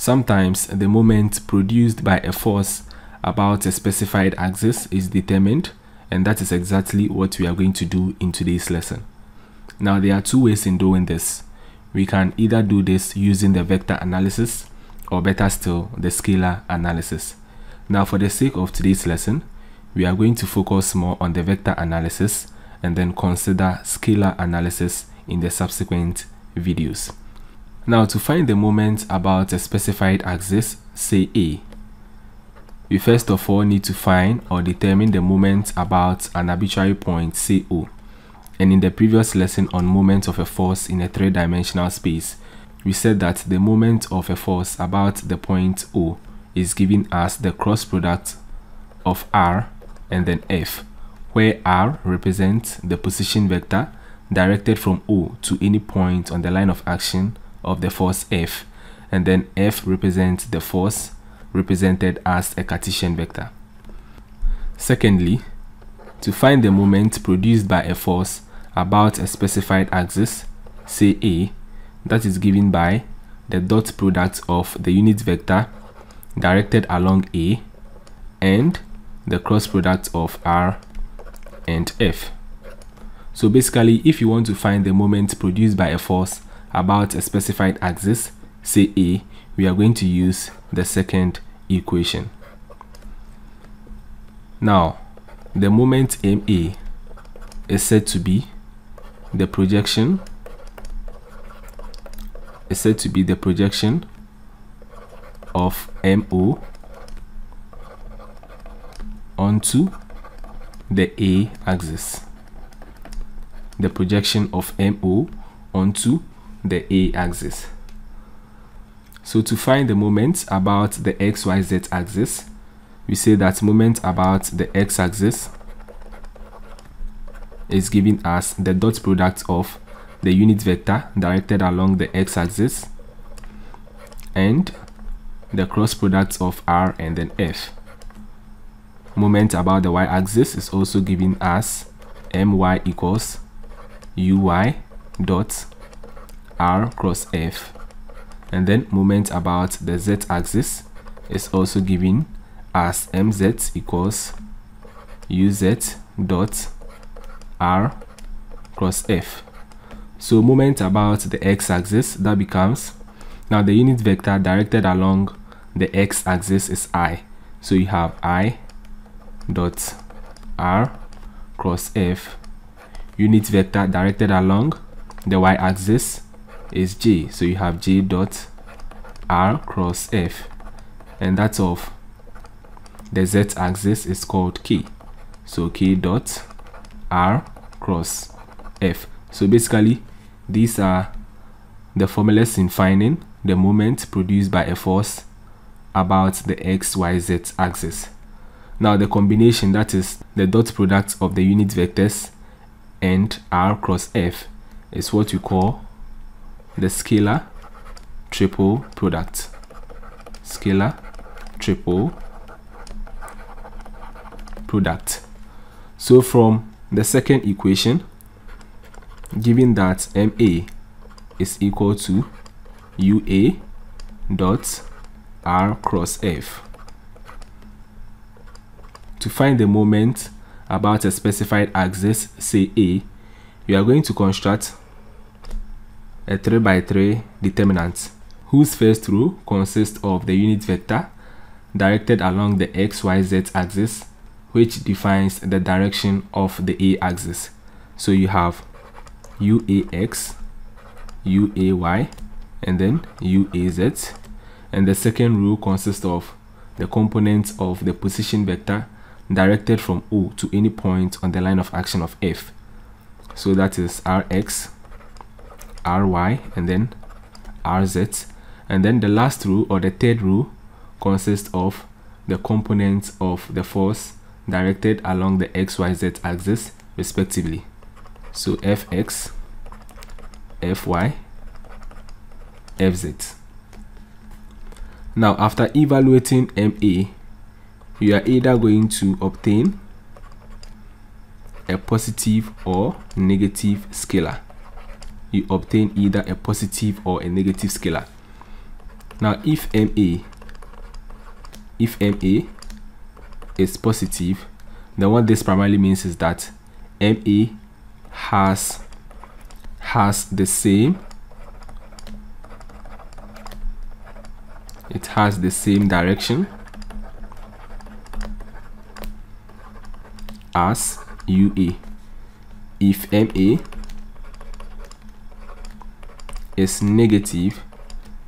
Sometimes the moment produced by a force about a specified axis is determined and that is exactly what we are going to do in today's lesson. Now there are two ways in doing this. We can either do this using the vector analysis or better still the scalar analysis. Now for the sake of today's lesson, we are going to focus more on the vector analysis and then consider scalar analysis in the subsequent videos. Now to find the moment about a specified axis, say A, we first of all need to find or determine the moment about an arbitrary point, say O. And in the previous lesson on moment of a force in a three-dimensional space, we said that the moment of a force about the point O is given as the cross product of R and then F, where R represents the position vector directed from O to any point on the line of action of the force F, and then F represents the force represented as a Cartesian vector. Secondly, to find the moment produced by a force about a specified axis, say A, that is given by the dot product of the unit vector directed along A and the cross product of R and F. So basically, if you want to find the moment produced by a force about a specified axis, say A, we are going to use the second equation. Now, the moment MA is said to be the projection is said to be the projection of MO onto the A axis. The projection of MO onto the A axis. So to find the moment about the xyz axis, we say that moment about the x-axis is given as the dot product of the unit vector directed along the x-axis and the cross product of r and then f. Moment about the y-axis is also given as my equals uy dot r cross f. And then moment about the z-axis is also given as mz equals uz dot r cross f. So moment about the x-axis that becomes now the unit vector directed along the x-axis is i. So you have i dot r cross f. Unit vector directed along the y-axis is j. So you have j dot r cross f. And that's of the z-axis is called k. So k dot r cross f. So basically these are the formulas in finding the moment produced by a force about the xyz axis. Now the combination that is the dot product of the unit vectors and r cross f is what we call the scalar triple product. Scalar triple product. So from the second equation given that ma is equal to ua dot r cross f to find the moment about a specified axis say a we are going to construct a 3 by 3 determinant whose first row consists of the unit vector directed along the xyz axis which defines the direction of the a axis. So you have uax uay and then uaz and the second row consists of the components of the position vector directed from O to any point on the line of action of F. So that is Rx ry and then rz and then the last row or the third row consists of the components of the force directed along the xyz axis respectively. So fx fy fz now after evaluating ma you are either going to obtain a positive or negative scalar you obtain either a positive or a negative scalar. now if ma if ma is positive then what this primarily means is that ma has has the same it has the same direction as UA. If MA is negative,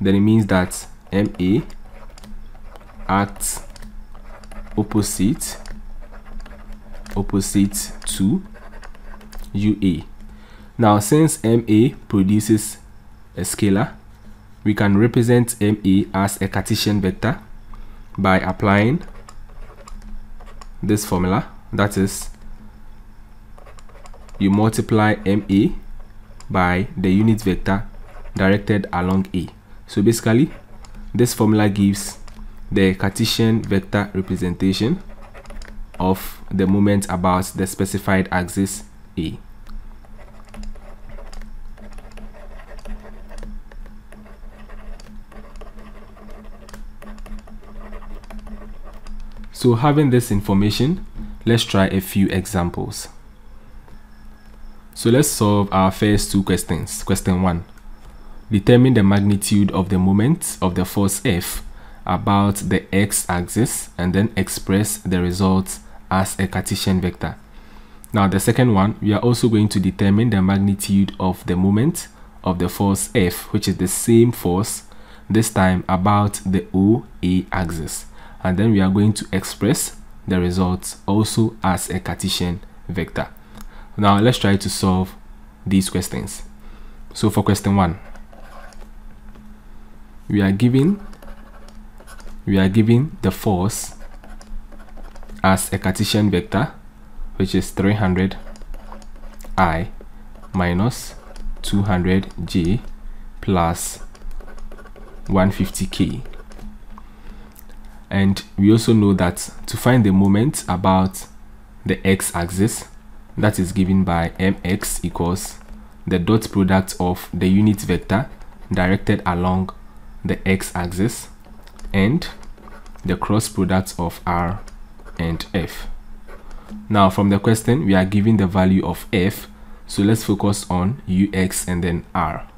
then it means that MA acts opposite opposite to UA. Now since MA produces a scalar, we can represent MA as a Cartesian vector by applying this formula that is you multiply MA by the unit vector directed along A. So basically this formula gives the Cartesian vector representation of the moment about the specified axis A. So having this information, let's try a few examples. So let's solve our first two questions. Question 1. Determine the magnitude of the moment of the force F about the x-axis and then express the result as a Cartesian vector. Now the second one, we are also going to determine the magnitude of the moment of the force F, which is the same force, this time about the OA axis and then we are going to express the result also as a Cartesian vector. Now let's try to solve these questions. So for question 1, we are given we are given the force as a Cartesian vector which is 300 i minus 200 j plus 150 k. And we also know that to find the moment about the x-axis that is given by mx equals the dot product of the unit vector directed along the x-axis and the cross product of r and f. Now from the question we are given the value of f so let's focus on ux and then r.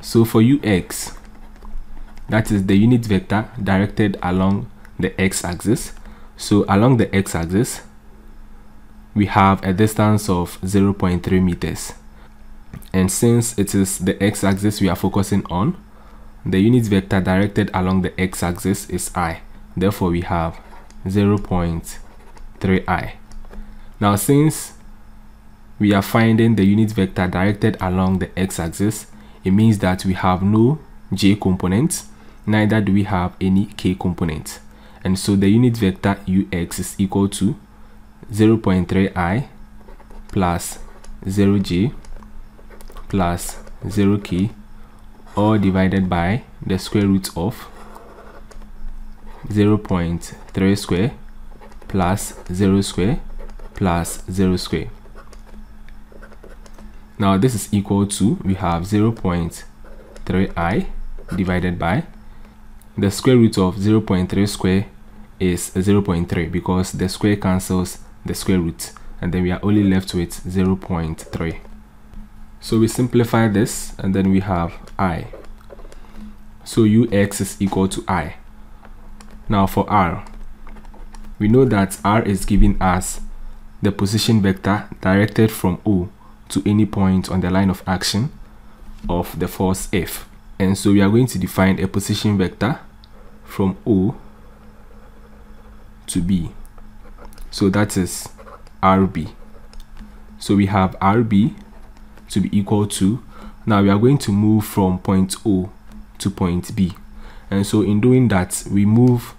So for ux that is the unit vector directed along the x-axis so along the x-axis we have a distance of 0.3 meters and since it is the x-axis we are focusing on the unit vector directed along the x-axis is i. Therefore we have 0.3i now since we are finding the unit vector directed along the x-axis it means that we have no j component, neither do we have any k component. And so the unit vector ux is equal to 0.3i plus 0j plus 0k all divided by the square root of 0.3 square plus 0 square plus 0 square. Now this is equal to we have 0.3i divided by the square root of 0.3 square is 0.3 because the square cancels the square root and then we are only left with 0.3 so we simplify this and then we have i. So ux is equal to i. Now for r we know that r is giving us the position vector directed from o to any point on the line of action of the force f. And so we are going to define a position vector from O to B. So that is RB so we have RB to be equal to now we are going to move from point O to point B. And so in doing that we move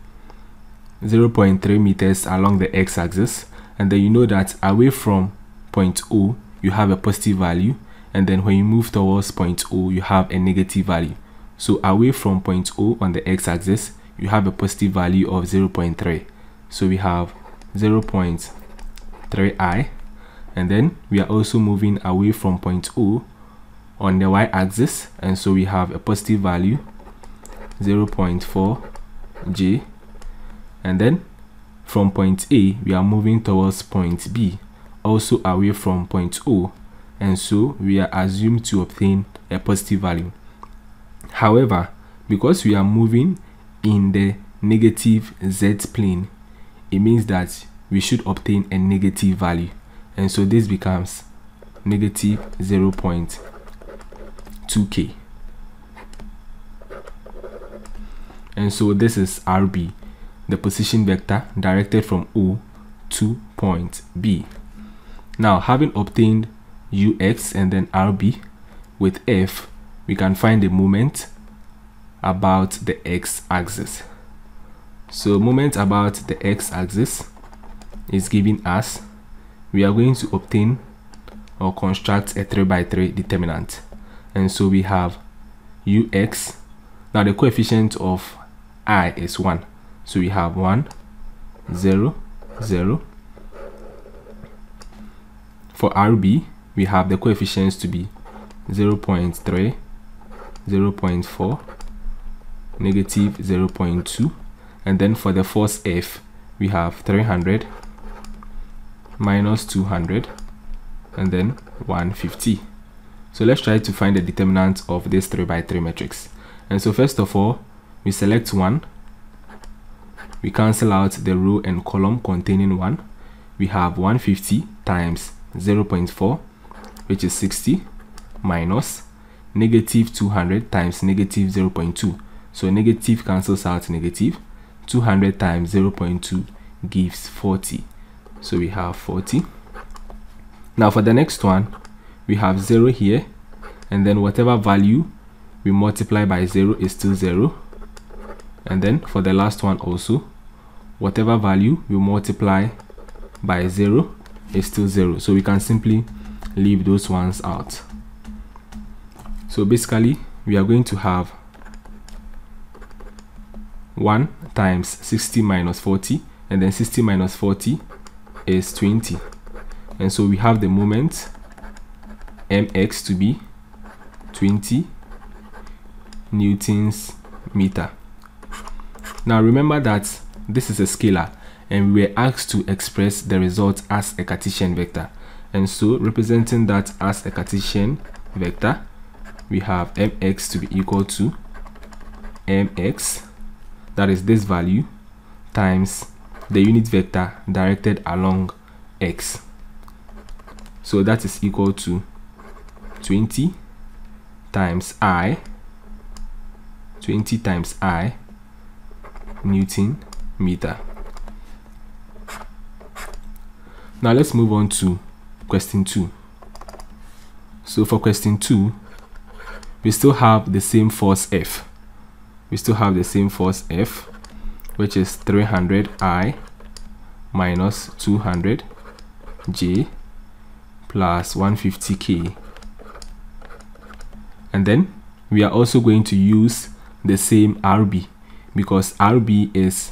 0.3 meters along the x-axis. And then you know that away from point O you have a positive value. And then when you move towards point O you have a negative value. So away from point O on the x-axis you have a positive value of 0.3 so we have 0.3i and then we are also moving away from point O on the y-axis. And so we have a positive value 0.4 j. And then from point A we are moving towards point B also away from point O. And so we are assumed to obtain a positive value. However because we are moving in the negative z plane it means that we should obtain a negative value and so this becomes negative 0.2k and so this is rb the position vector directed from o to point b. Now having obtained ux and then rb with f we can find the moment about the x-axis so moment about the x-axis is giving us we are going to obtain or construct a 3 by 3 determinant. And so we have ux. Now the coefficient of i is 1 so we have 1 0 0 for rb we have the coefficients to be 0 0.3 0 0.4 negative 0 0.2 and then for the force F we have 300 minus 200 and then 150 so let's try to find the determinant of this 3 by 3 matrix. And so first of all we select 1 we cancel out the row and column containing 1 we have 150 times 0.4 which is 60 minus negative 200 times negative 0.2 so negative cancels out negative. negative 200 times 0.2 gives 40 so we have 40 now for the next one we have 0 here and then whatever value we multiply by 0 is still 0 and then for the last one also whatever value we multiply by 0 is still 0 so we can simply leave those ones out. So basically we are going to have 1 times 60 minus 40 and then 60 minus 40 is 20 and so we have the moment mx to be 20 newtons meter. Now remember that this is a scalar and we were asked to express the result as a Cartesian vector. And so representing that as a Cartesian vector we have mx to be equal to mx that is this value times the unit vector directed along x. So that is equal to 20 times i 20 times i newton meter. Now let's move on to question 2 so for question 2 we still have the same force f. We still have the same force F which is 300I minus 200J plus 150K and then we are also going to use the same RB because RB is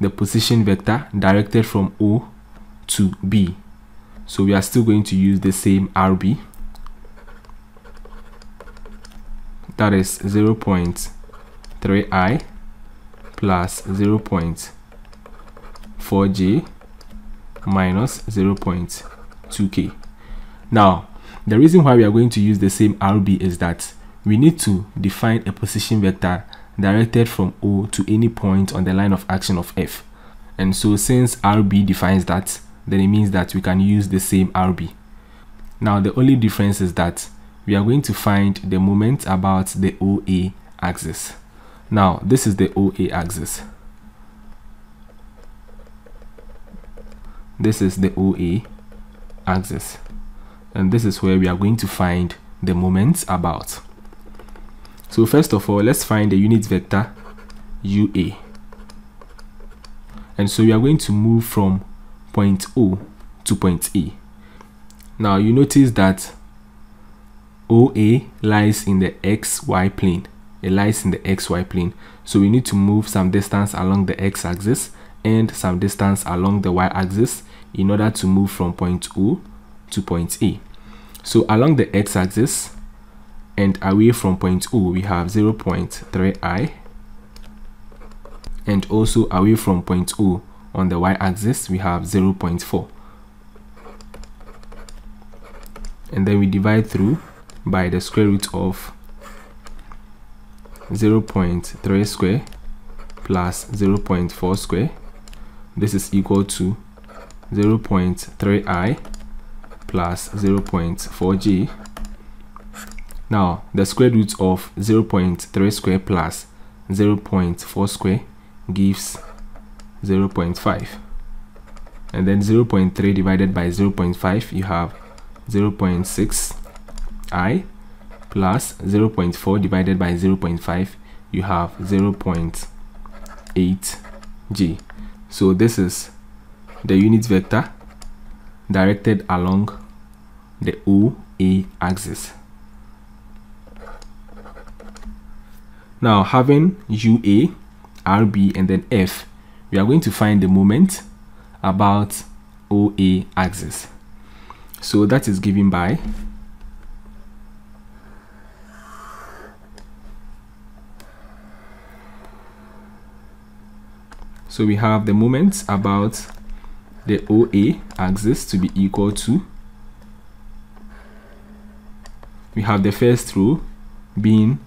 the position vector directed from O to B so we are still going to use the same RB that is 0. 3i plus 0.4j minus 0.2k. Now, the reason why we are going to use the same RB is that we need to define a position vector directed from O to any point on the line of action of F. And so since RB defines that, then it means that we can use the same RB. Now the only difference is that we are going to find the moment about the OA axis. Now, this is the OA axis. This is the OA axis. And this is where we are going to find the moments about. So first of all, let's find the unit vector UA. And so we are going to move from point O to point E. Now you notice that OA lies in the XY plane it lies in the xy plane so we need to move some distance along the x-axis and some distance along the y-axis in order to move from point O to point A. So along the x-axis and away from point O we have 0.3i and also away from point O on the y-axis we have 0.4 and then we divide through by the square root of 0.3 square plus 0.4 square this is equal to 0.3i plus 0.4j now the square root of 0.3 square plus 0.4 square gives 0.5 and then 0.3 divided by 0.5 you have 0.6 i plus 0.4 divided by 0.5 you have 0.8 g. So this is the unit vector directed along the OA axis. Now having UA RB and then F we are going to find the moment about OA axis. So that is given by so we have the moment about the OA axis to be equal to we have the first row being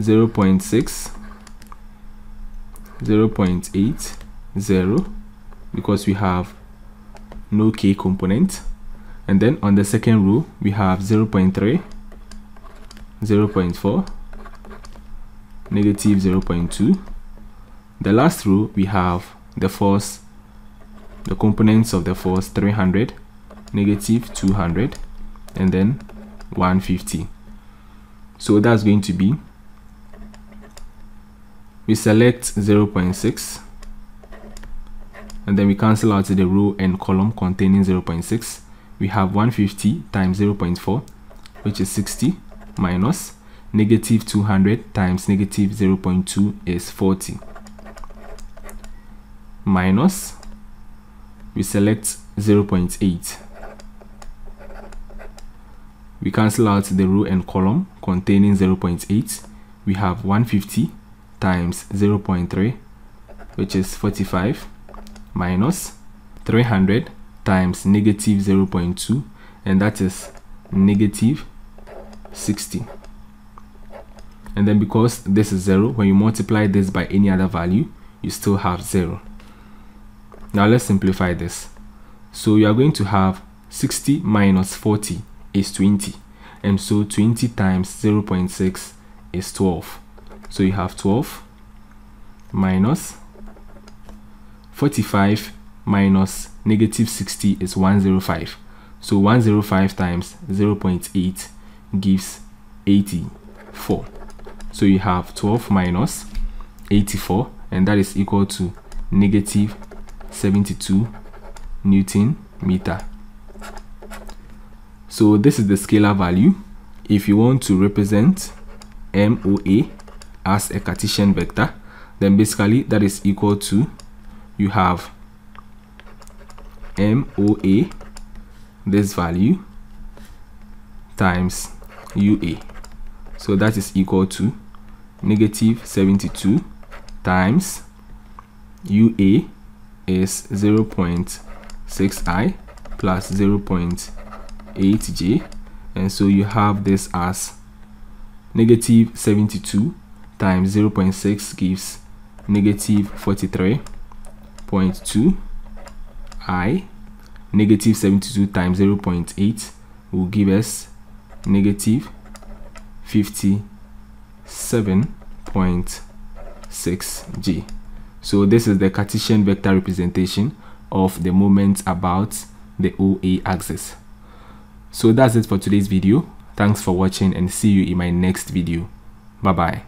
0 0.6 0 0.80 because we have no k component. And then on the second row we have 0 0.3 0 0.4 negative 0 0.2 the last row we have the force the components of the force 300 negative 200 and then 150 so that's going to be we select 0.6 and then we cancel out the row and column containing 0.6 we have 150 times 0.4 which is 60 minus negative 200 times negative 0.2 is 40 minus we select 0.8 we cancel out the row and column containing 0.8 we have 150 times 0.3 which is 45 minus 300 times negative 0.2 and that is negative 60 and then because this is 0 when you multiply this by any other value you still have 0 now let's simplify this so you are going to have 60 minus 40 is 20 and so 20 times 0.6 is 12 so you have 12 minus 45 minus negative 60 is 105. So 105 times 0.8 gives 84. So you have 12 minus 84 and that is equal to negative 72 Newton meter. So this is the scalar value. If you want to represent MOA as a Cartesian vector, then basically that is equal to you have MOA this value times UA so that is equal to negative 72 times UA is 0.6i plus 0.8j and so you have this as negative 72 times 0.6 gives negative 43.2 i. Negative 72 times 0.8 will give us negative 57.6 g so this is the Cartesian vector representation of the moment about the OA axis. So that's it for today's video. Thanks for watching and see you in my next video. Bye bye